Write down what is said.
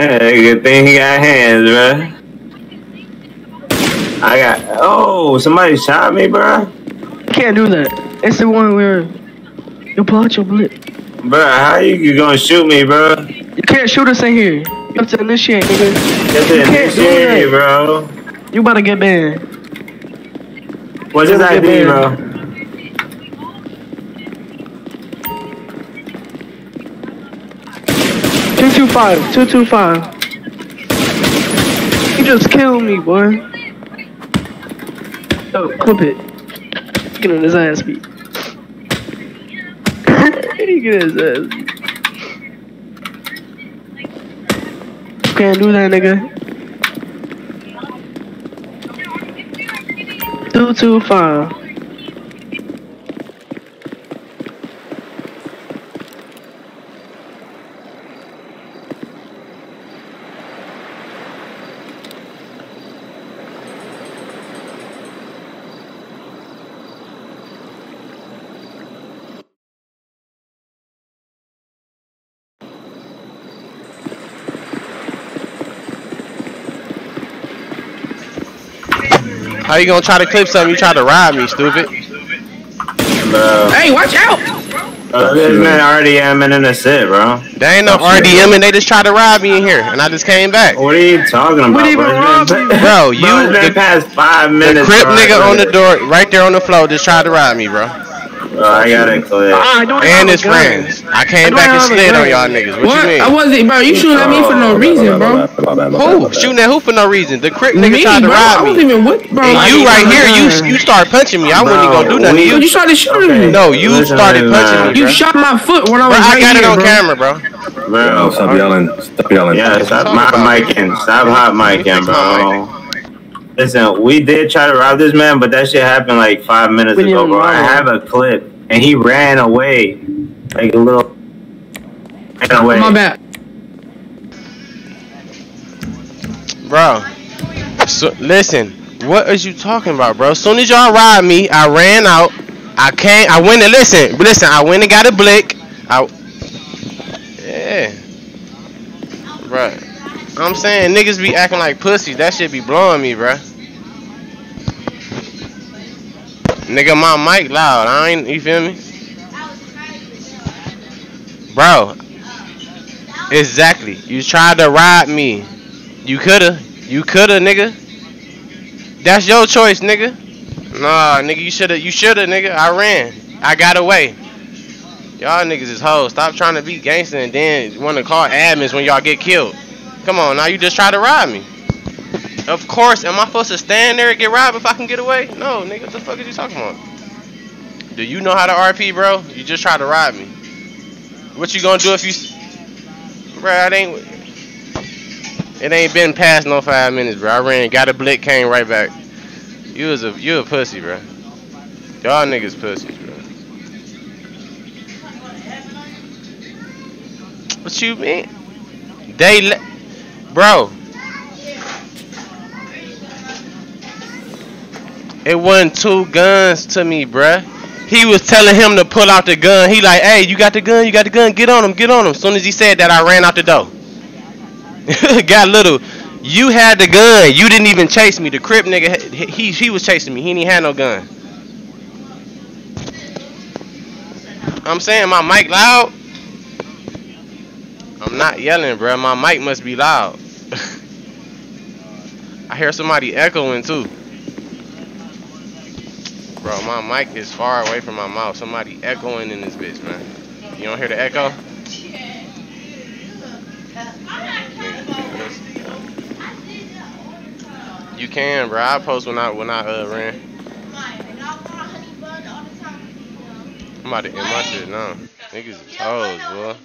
Hey, good thing he got hands, bro. I got. Oh, somebody shot me, bro. Can't do that. It's the one where you pull out your blip. Bro, how you, you gonna shoot me, bro? You can't shoot us in here. You have to initiate, nigga. You can't do initiate, bro. You about to get banned. What's his ID, bro? Two two five. Two two five. You just killed me, boy. Oh, clip it. Get on his ass beat. he get his ass beat. Can't do that, nigga. Two two five. How you gonna try to clip something? You try to ride me, stupid. Bro, Hey, watch out! bro this man already aiming in the sit, bro. There ain't no RDM and they just tried to rob me in here, and I just came back. What are you talking about, What even bro? robbed you? been- Bro, you- bro, it's been the- past five minutes. The crip bro. nigga on the door, right there on the floor, just tried to rob me, bro. Bro, I got it clear. Ah, I don't And have a his friends. I came I back and have slid on y'all niggas. What, What? you I wasn't, bro. You shooting at me for no reason, bro. Who? Shooting at who for no reason? The crip nigga Me, tried to bro. I wasn't me. even with, bro. And you didn't right here, you you start punching me. I wasn't even gonna do nothing to you you. tried to shoot me. No, you started punching me, You shot my foot when I was Bro, I got it on camera, bro. Bro, stop yelling. Stop yelling. Yeah, stop my micing. Stop hot micing, bro. Listen, we did try to rob this man, but that shit happened like five minutes We ago, didn't bro. I have a clip, and he ran away, like a little. Ran away. My bad. Bro, so, listen, what is you talking about, bro? As soon as y'all robbed me, I ran out. I can't. I went and listen, listen. I went and got a blick. I, yeah, bro. I'm saying niggas be acting like pussies. That shit be blowing me, bro. Nigga, my mic loud. I ain't. You feel me, bro? Exactly. You tried to rob me. You coulda. You coulda, nigga. That's your choice, nigga. Nah, nigga, you shoulda. You shoulda, nigga. I ran. I got away. Y'all niggas is hoes. Stop trying to be gangster and then want to call admins when y'all get killed. Come on, now you just try to rob me. Of course, am I supposed to stand there and get robbed if I can get away? No, nigga, what the fuck is you talking about? Do you know how to RP, bro? You just tried to rob me. What you gonna do if you... Bro, it ain't... It ain't been past no five minutes, bro. I ran, got a blick, came right back. You was a you a pussy, bro. Y'all niggas pussies, bro. What you mean? They bro. It wasn't two guns to me, bruh. He was telling him to pull out the gun. He like, hey, you got the gun, you got the gun, get on him, get on him. As soon as he said that, I ran out the door. got little. You had the gun. You didn't even chase me. The crip nigga, he, he was chasing me. He didn't have no gun. I'm saying my mic loud. I'm not yelling, bro. My mic must be loud. I hear somebody echoing too. Bro, my mic is far away from my mouth. Somebody echoing in this bitch, man. You don't hear the echo? You can, bro. I post when I when I uh ran. I'm about to end my shit now. Niggas is hoes, boy.